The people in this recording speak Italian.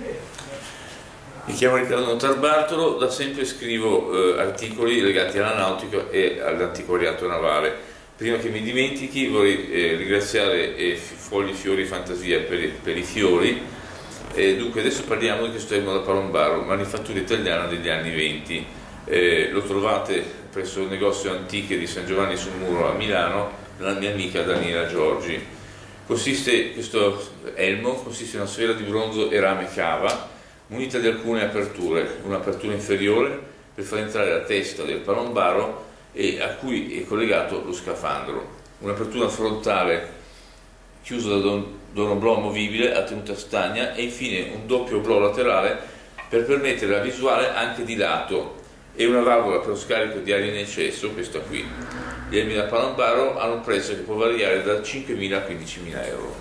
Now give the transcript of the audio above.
Mi chiamo Riccardo Notarbartolo, da sempre scrivo eh, articoli legati alla nautica e all'antiquariato navale. Prima che mi dimentichi vorrei eh, ringraziare eh, Fogli Fiori Fantasia per, per i fiori. dunque adesso parliamo di questo elmo da Palombaro, manifattura italiana degli anni 20. Eh, lo trovate presso il negozio antiche di San Giovanni sul Muro a Milano dalla mia amica Daniela Giorgi. Consiste, questo elmo consiste in una sfera di bronzo e rame cava munita di alcune aperture, un'apertura inferiore per far entrare la testa del palombaro e a cui è collegato lo scafandro, un'apertura frontale chiusa da un, da un oblò movibile a tenuta stagna e infine un doppio oblò laterale per permettere la visuale anche di lato e una valvola per lo scarico di aria in eccesso, questa qui. Gli elmi da palombaro hanno un prezzo che può variare da 5.000 a 15.000 euro.